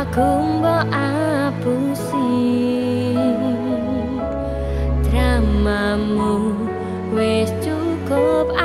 rasane atiku iki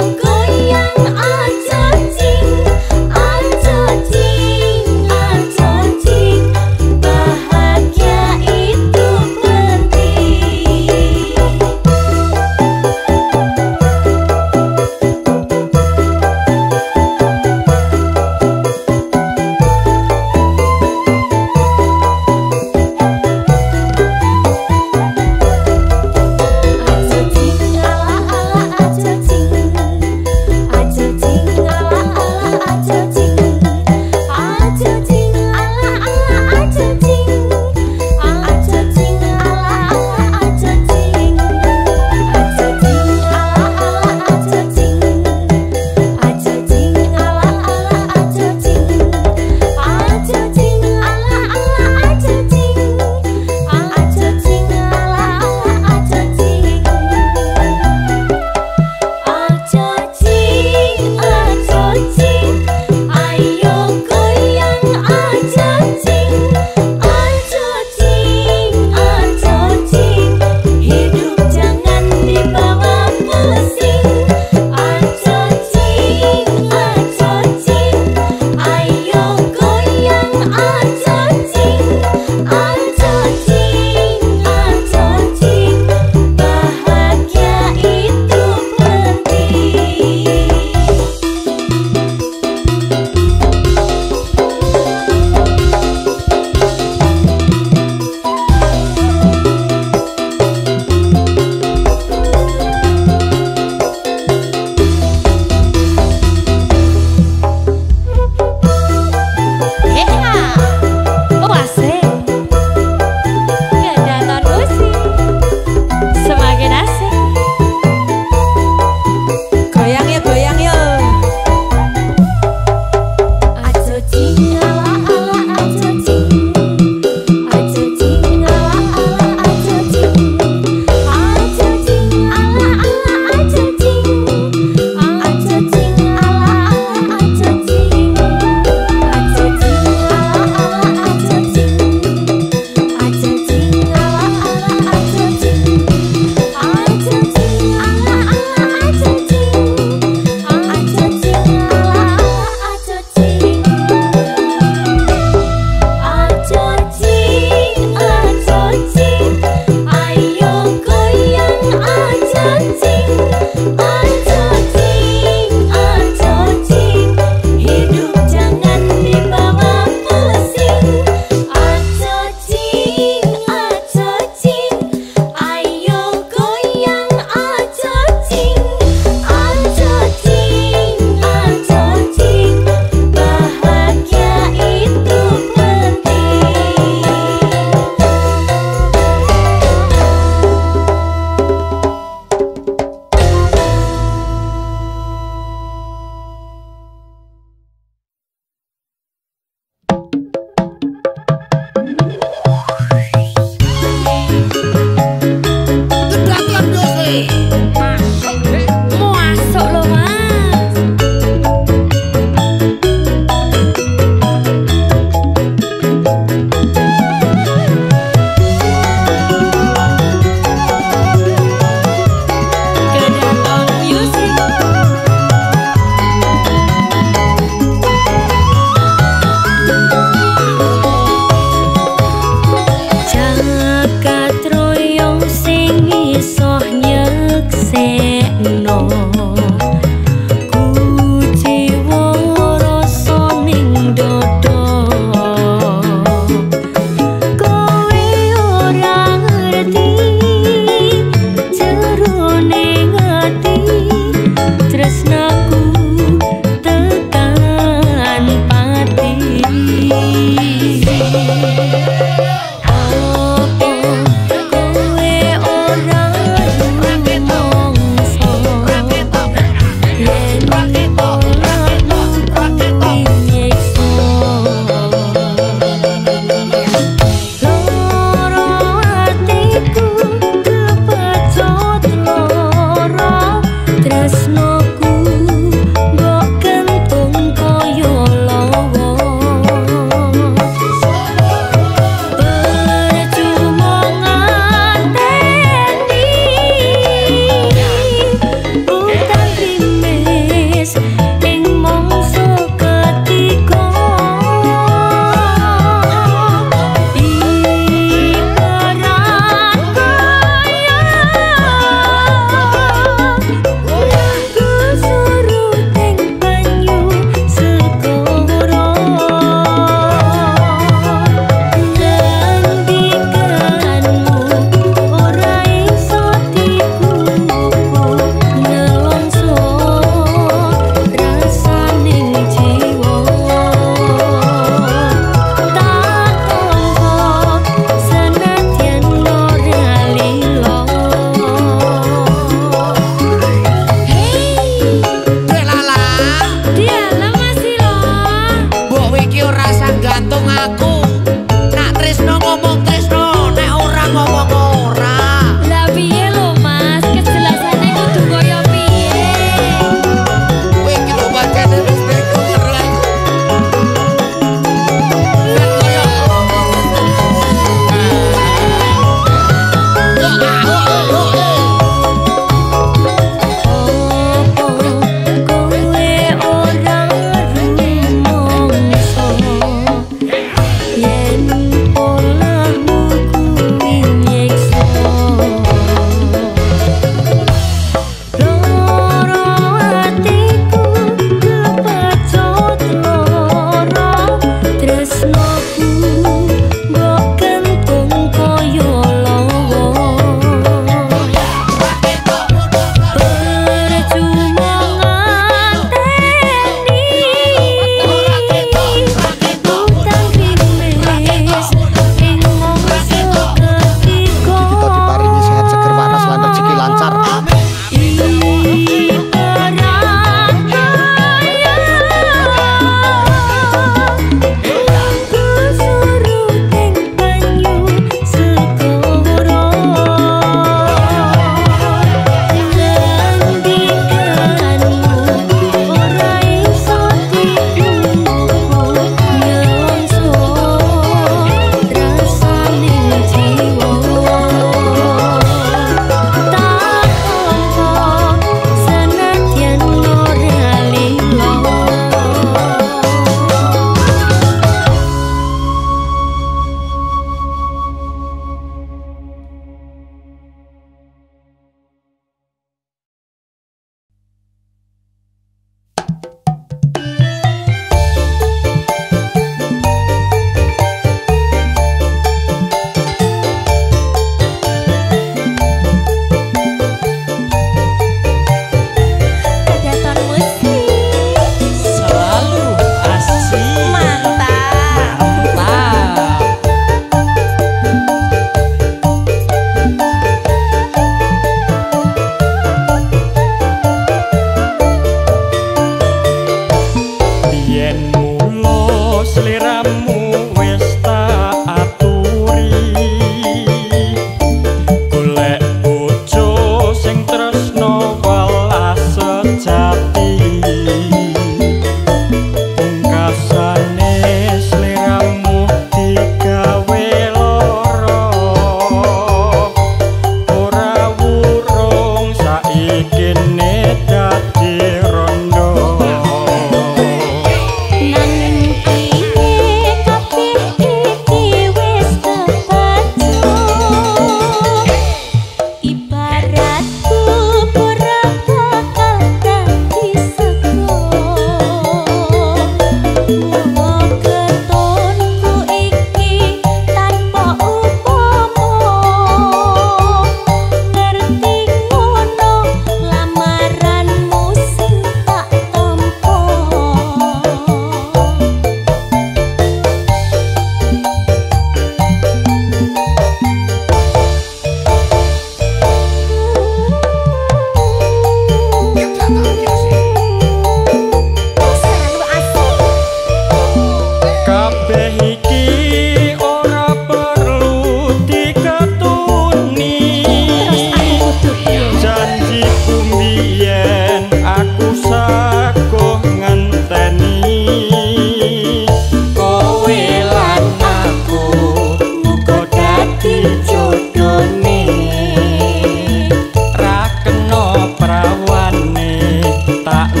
啊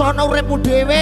ngrasakno uripmu dhewe.